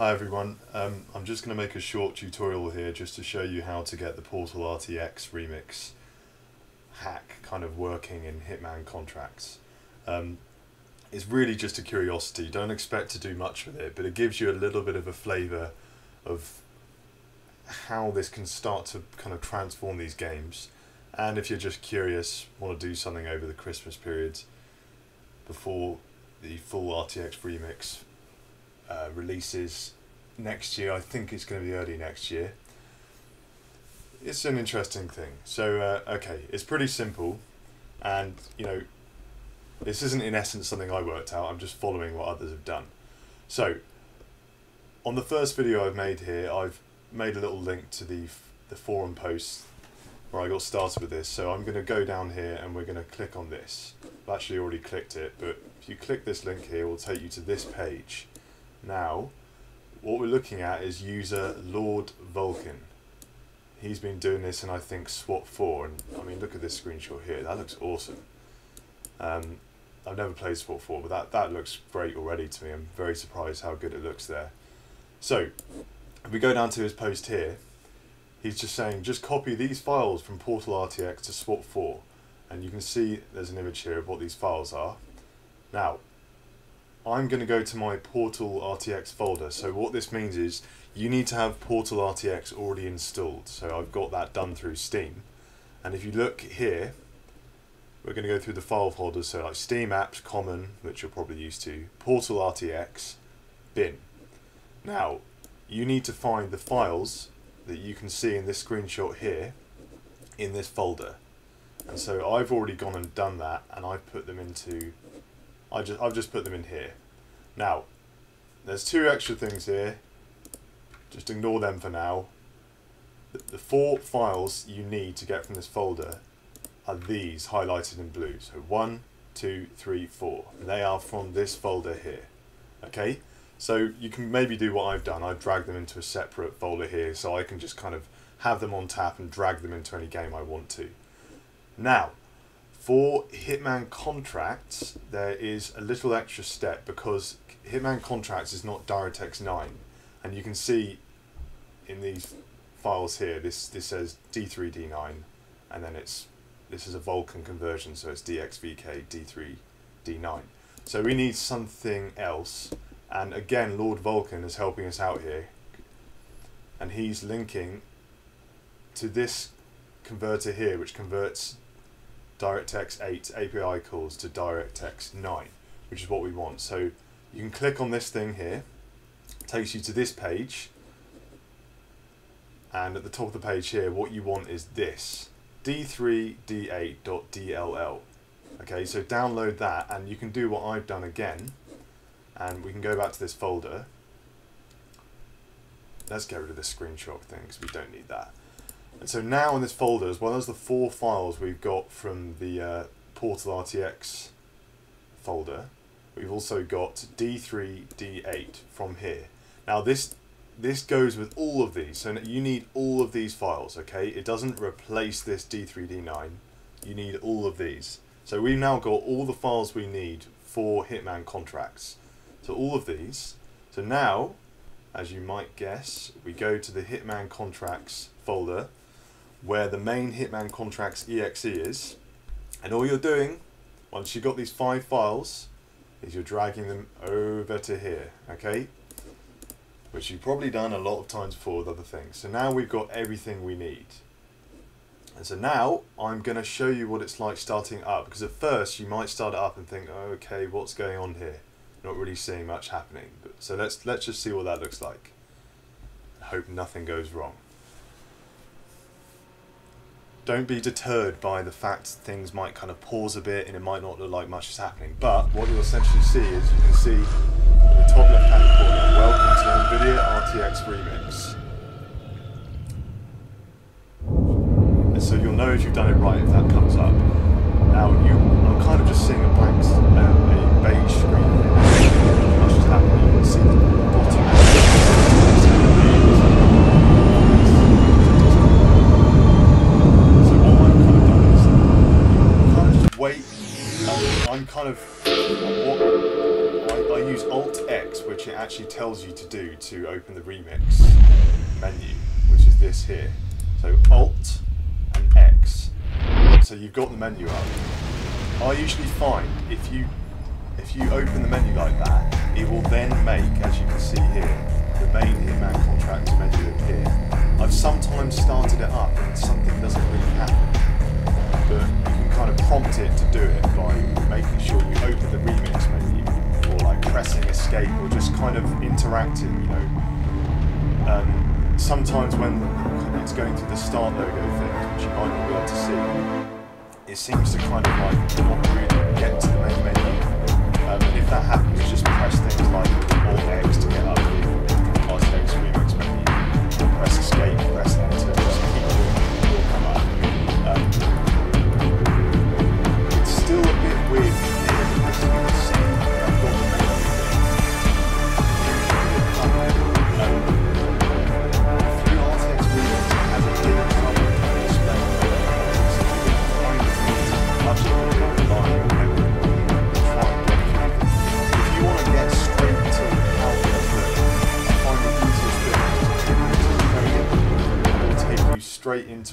Hi everyone, um, I'm just going to make a short tutorial here just to show you how to get the Portal RTX remix hack kind of working in Hitman contracts. Um, it's really just a curiosity, don't expect to do much with it, but it gives you a little bit of a flavour of how this can start to kind of transform these games. And if you're just curious, want to do something over the Christmas period before the full RTX remix uh, releases next year. I think it's going to be early next year. It's an interesting thing. So, uh, okay, it's pretty simple, and you know, this isn't in essence something I worked out. I'm just following what others have done. So, on the first video I've made here, I've made a little link to the the forum post where I got started with this. So I'm going to go down here and we're going to click on this. I've actually already clicked it, but if you click this link here, it will take you to this page. Now, what we're looking at is user Lord Vulcan. He's been doing this in I think SWAT 4 and I mean look at this screenshot here, that looks awesome. Um, I've never played SWAT 4 but that, that looks great already to me, I'm very surprised how good it looks there. So, if we go down to his post here, he's just saying just copy these files from Portal RTX to SWAT 4 and you can see there's an image here of what these files are. Now, I'm going to go to my Portal RTX folder. So what this means is you need to have Portal RTX already installed. So I've got that done through Steam. And if you look here, we're going to go through the file folders. So like Steam Apps, Common, which you're probably used to, Portal RTX, Bin. Now, you need to find the files that you can see in this screenshot here in this folder. And so I've already gone and done that and I've put them into I just I've just put them in here. Now, there's two extra things here. Just ignore them for now. The, the four files you need to get from this folder are these highlighted in blue. So one, two, three, four. They are from this folder here. Okay? So you can maybe do what I've done. I've dragged them into a separate folder here so I can just kind of have them on tap and drag them into any game I want to. Now, for Hitman Contracts, there is a little extra step because Hitman Contracts is not DirectX 9. And you can see in these files here, this, this says D3D9, and then it's this is a Vulkan conversion, so it's DXVK D3D9. So we need something else, and again, Lord Vulcan is helping us out here, and he's linking to this converter here, which converts DirectX 8 API calls to DirectX 9, which is what we want. So you can click on this thing here, takes you to this page, and at the top of the page here, what you want is this, d3d8.dll. Okay, so download that, and you can do what I've done again, and we can go back to this folder. Let's get rid of this screenshot thing, because we don't need that. And so now in this folder, as well as the four files we've got from the uh, Portal RTX folder, we've also got D3, D8 from here. Now this this goes with all of these, so you need all of these files, okay? It doesn't replace this D3, D9. You need all of these. So we've now got all the files we need for Hitman contracts. So all of these. So now, as you might guess, we go to the Hitman contracts folder where the main Hitman Contracts exe is. And all you're doing, once you've got these five files, is you're dragging them over to here, okay? Which you've probably done a lot of times before with other things. So now we've got everything we need. And so now I'm going to show you what it's like starting up. Because at first you might start up and think, oh, okay, what's going on here? Not really seeing much happening. But, so let's, let's just see what that looks like. I hope nothing goes wrong don't be deterred by the fact things might kind of pause a bit and it might not look like much is happening. But what you'll essentially see is you can see in the top left hand corner, welcome to NVIDIA RTX Remix. And so you'll know if you've done it right if that comes up. Now you, I'm kind of just seeing a blank, uh, a beige screen. Much is happening. You can see the bottom. Kind of. What, I, I, use Alt X, which it actually tells you to do to open the remix menu, which is this here. So Alt and X. So you've got the menu up. I usually find if you if you open the menu like that, it will then make, as you can see here, the main Hitman contract menu appear. I've sometimes started it up and something doesn't really happen, prompt it to do it by making sure you open the remix menu, or like pressing escape, or just kind of interacting, you know. Um, sometimes when it's going through the start logo thing, which you might not be able to see, it seems to kind of like not really get to the main menu. Um, and if that happens, just press things like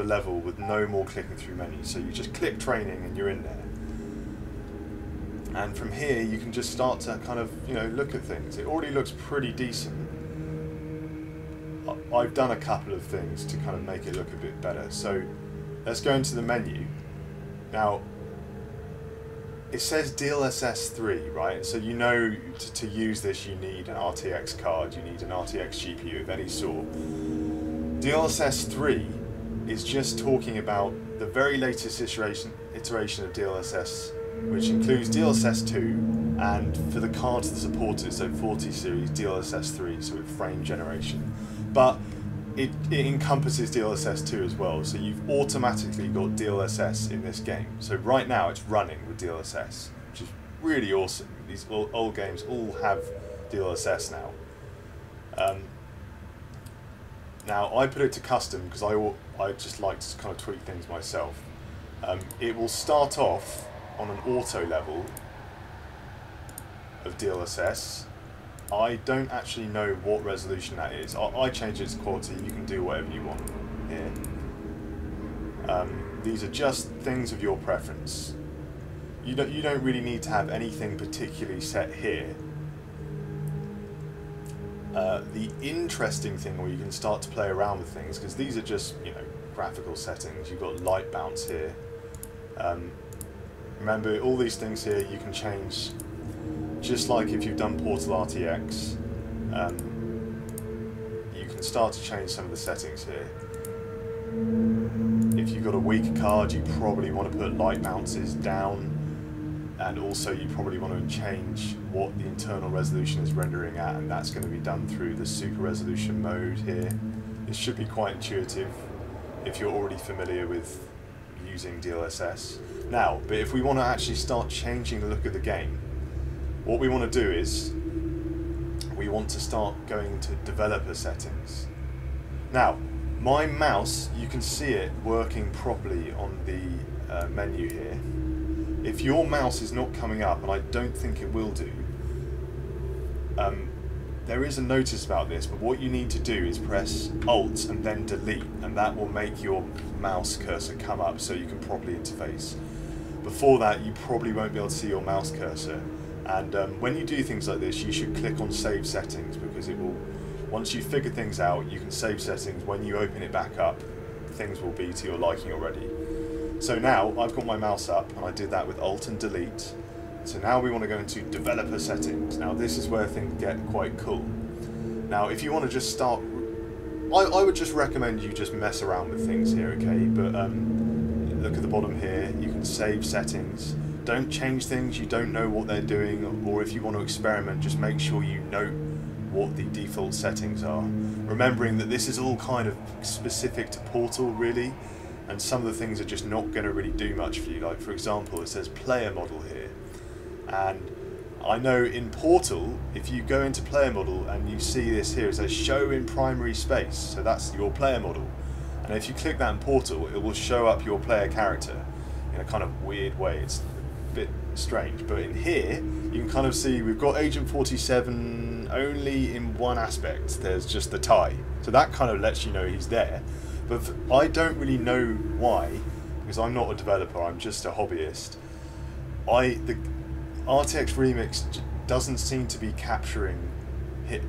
a level with no more clicking through menus. So you just click training and you're in there. And from here you can just start to kind of, you know, look at things. It already looks pretty decent. I've done a couple of things to kind of make it look a bit better. So let's go into the menu. Now, it says DLSS 3, right? So you know to, to use this you need an RTX card, you need an RTX GPU of any sort. DLSS 3 is just talking about the very latest iteration, iteration of DLSS, which includes DLSS 2 and for the cards that support it, so 40 series DLSS 3, so with frame generation. But it, it encompasses DLSS 2 as well, so you've automatically got DLSS in this game. So right now it's running with DLSS, which is really awesome. These old, games all have DLSS now. Um, now I put it to custom because I, I just like to kind of tweak things myself. Um, it will start off on an auto level of DLSS. I don't actually know what resolution that is. I, I change its quality. You can do whatever you want here. Um, these are just things of your preference. You don't, you don't really need to have anything particularly set here. Uh, the interesting thing where you can start to play around with things, because these are just, you know, graphical settings. You've got light bounce here. Um, remember, all these things here you can change just like if you've done Portal RTX, um, you can start to change some of the settings here. If you've got a weaker card, you probably want to put light bounces down, and also you probably want to change what the internal resolution is rendering at, and that's going to be done through the super resolution mode here. It should be quite intuitive if you're already familiar with using DLSS. Now, but if we want to actually start changing the look of the game, what we want to do is we want to start going to developer settings. Now, my mouse, you can see it working properly on the uh, menu here. If your mouse is not coming up, and I don't think it will do, um, there is a notice about this, but what you need to do is press Alt and then Delete, and that will make your mouse cursor come up so you can properly interface. Before that, you probably won't be able to see your mouse cursor, and um, when you do things like this, you should click on Save Settings because it will, once you figure things out, you can save settings. When you open it back up, things will be to your liking already. So now I've got my mouse up, and I did that with Alt and Delete. So now we want to go into Developer Settings. Now this is where things get quite cool. Now if you want to just start, I, I would just recommend you just mess around with things here, okay? But um, look at the bottom here. You can save settings don't change things you don't know what they're doing, or if you want to experiment, just make sure you note what the default settings are. Remembering that this is all kind of specific to Portal, really, and some of the things are just not going to really do much for you. Like, for example, it says player model here, and I know in Portal, if you go into player model and you see this here, it says show in primary space, so that's your player model. And if you click that in Portal, it will show up your player character in a kind of weird way. It's a bit strange, but in here you can kind of see we've got Agent 47 only in one aspect. There's just the tie. So that kind of lets you know he's there. But I don't really know why, because I'm not a developer, I'm just a hobbyist. I the RTX Remix doesn't seem to be capturing hit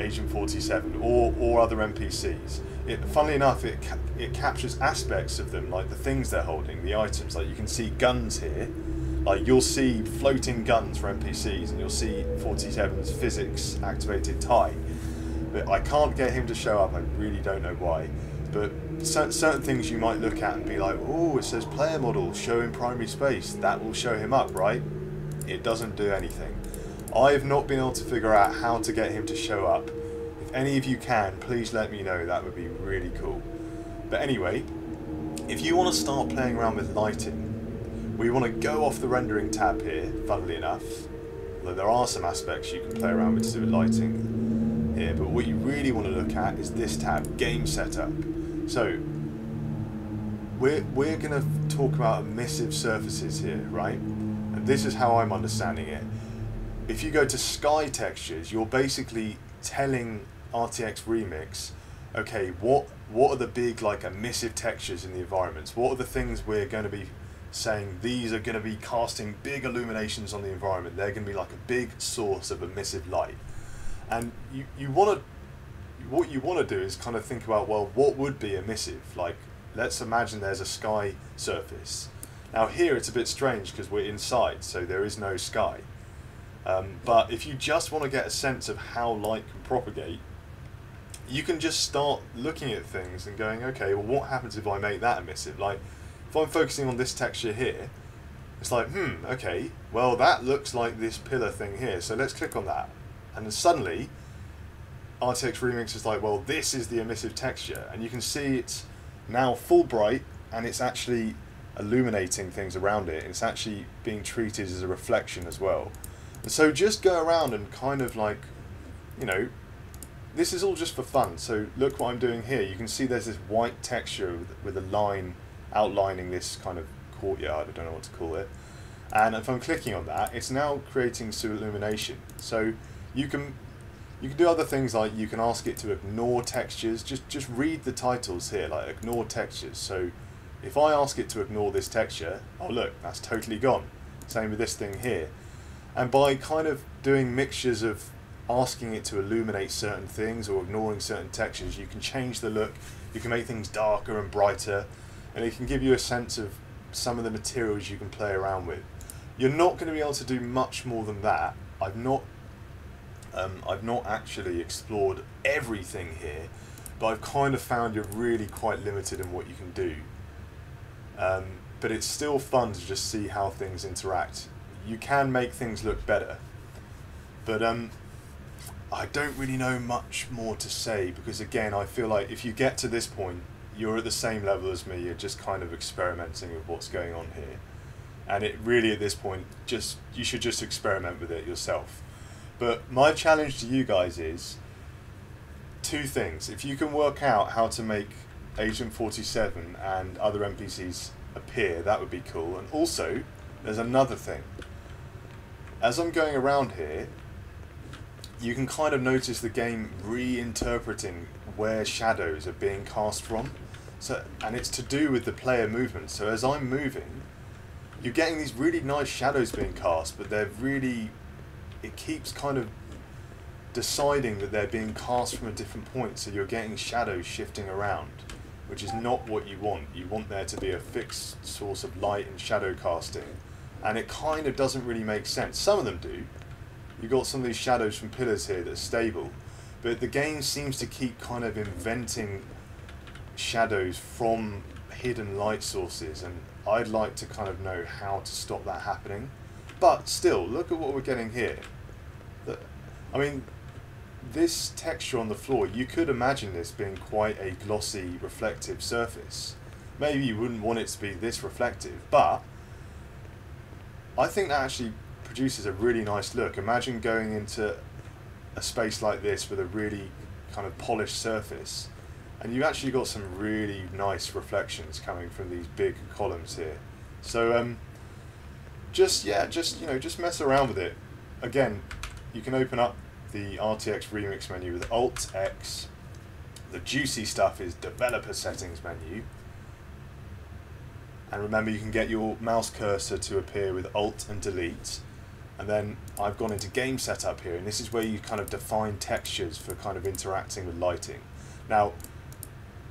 Agent 47 or, or other NPCs. It, funnily enough, it, ca it captures aspects of them, like the things they're holding, the items. Like you can see guns here. Like you'll see floating guns for NPCs, and you'll see 47's physics activated tie. But I can't get him to show up. I really don't know why. But certain things you might look at and be like, oh, it says player model, show in primary space. That will show him up, right? It doesn't do anything. I have not been able to figure out how to get him to show up. If any of you can, please let me know. That would be really cool. But anyway, if you want to start playing around with lighting, we want to go off the rendering tab here, funnily enough. Although there are some aspects you can play around with to do with lighting here, but what you really want to look at is this tab, Game Setup. So, we're, we're going to talk about emissive surfaces here, right? This is how I'm understanding it if you go to sky textures, you're basically telling RTX Remix, okay, what what are the big like emissive textures in the environments? What are the things we're going to be saying these are going to be casting big illuminations on the environment? They're going to be like a big source of emissive light, and you you want to what you want to do is kind of think about well, what would be emissive? Like, let's imagine there's a sky surface. Now here it's a bit strange because we're inside, so there is no sky. Um, but if you just want to get a sense of how light can propagate, you can just start looking at things and going, okay, well, what happens if I make that emissive? Like, if I'm focusing on this texture here, it's like, hmm, okay, well, that looks like this pillar thing here, so let's click on that. And then suddenly, RTX Remix is like, well, this is the emissive texture. And you can see it's now full bright, and it's actually illuminating things around it. It's actually being treated as a reflection as well. And So just go around and kind of like, you know, this is all just for fun. So look what I'm doing here. You can see there's this white texture with, with a line outlining this kind of courtyard. I don't know what to call it. And if I'm clicking on that, it's now creating some illumination. So you can you can do other things like you can ask it to ignore textures. Just just read the titles here, like ignore textures. So if I ask it to ignore this texture, oh look, that's totally gone. Same with this thing here. And by kind of doing mixtures of asking it to illuminate certain things or ignoring certain textures, you can change the look, you can make things darker and brighter, and it can give you a sense of some of the materials you can play around with. You're not going to be able to do much more than that. I've not um, I've not actually explored everything here, but I've kind of found you're really quite limited in what you can do. Um, but it's still fun to just see how things interact you can make things look better. But um, I don't really know much more to say because again, I feel like if you get to this point, you're at the same level as me. You're just kind of experimenting with what's going on here, and it really at this point, just you should just experiment with it yourself. But my challenge to you guys is two things. If you can work out how to make Agent 47 and other NPCs appear, that would be cool. And also, there's another thing as I'm going around here, you can kind of notice the game reinterpreting where shadows are being cast from. So, and it's to do with the player movement. So as I'm moving, you're getting these really nice shadows being cast, but they're really, it keeps kind of deciding that they're being cast from a different point. So you're getting shadows shifting around, which is not what you want. You want there to be a fixed source of light and shadow casting and it kind of doesn't really make sense. Some of them do. You've got some of these shadows from pillars here that are stable, but the game seems to keep kind of inventing shadows from hidden light sources, and I'd like to kind of know how to stop that happening. But still, look at what we're getting here. I mean, this texture on the floor, you could imagine this being quite a glossy, reflective surface. Maybe you wouldn't want it to be this reflective, but I think that actually produces a really nice look. Imagine going into a space like this with a really kind of polished surface and you've actually got some really nice reflections coming from these big columns here. So um, just yeah, just you know, just mess around with it. again, you can open up the RTX Remix menu with Alt X. The juicy stuff is Developer Settings menu. And remember, you can get your mouse cursor to appear with Alt and Delete. And then I've gone into Game Setup here, and this is where you kind of define textures for kind of interacting with lighting. Now,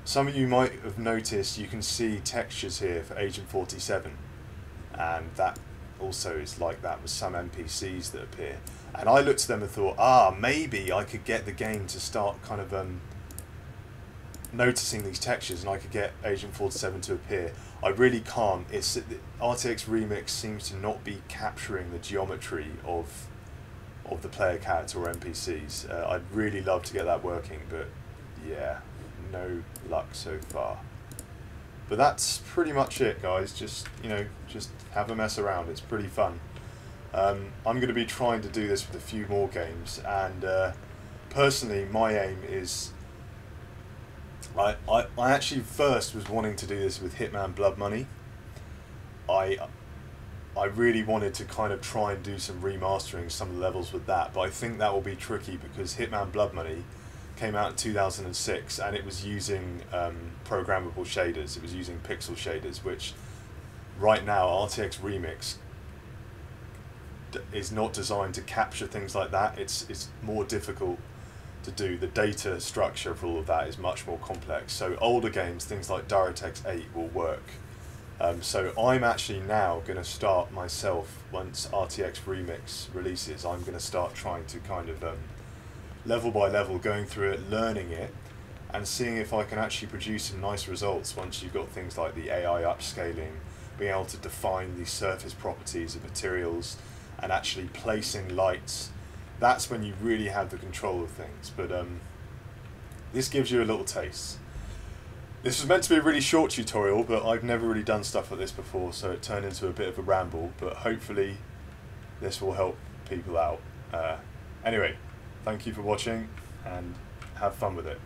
some of you might have noticed you can see textures here for Agent 47, and that also is like that with some NPCs that appear. And I looked at them and thought, ah, maybe I could get the game to start kind of um, noticing these textures and I could get Agent 47 to appear. I really can't. It's RTX Remix seems to not be capturing the geometry of of the player character or NPCs. Uh, I'd really love to get that working, but yeah, no luck so far. But that's pretty much it, guys. Just you know, just have a mess around. It's pretty fun. Um, I'm going to be trying to do this with a few more games, and uh, personally, my aim is I, I, I actually first was wanting to do this with Hitman Blood Money. I I really wanted to kind of try and do some remastering some of the levels with that, but I think that will be tricky because Hitman Blood Money came out in 2006 and it was using um, programmable shaders. It was using pixel shaders, which right now RTX Remix is not designed to capture things like that. It's it's more difficult to do. The data structure for all of that is much more complex. So older games, things like DirectX 8 will work. Um, so I'm actually now going to start myself, once RTX Remix releases, I'm going to start trying to kind of um, level by level, going through it, learning it, and seeing if I can actually produce some nice results once you've got things like the AI upscaling, being able to define the surface properties of materials, and actually placing lights that's when you really have the control of things. But um, this gives you a little taste. This was meant to be a really short tutorial, but I've never really done stuff like this before, so it turned into a bit of a ramble, but hopefully this will help people out. Uh, anyway, thank you for watching, and have fun with it.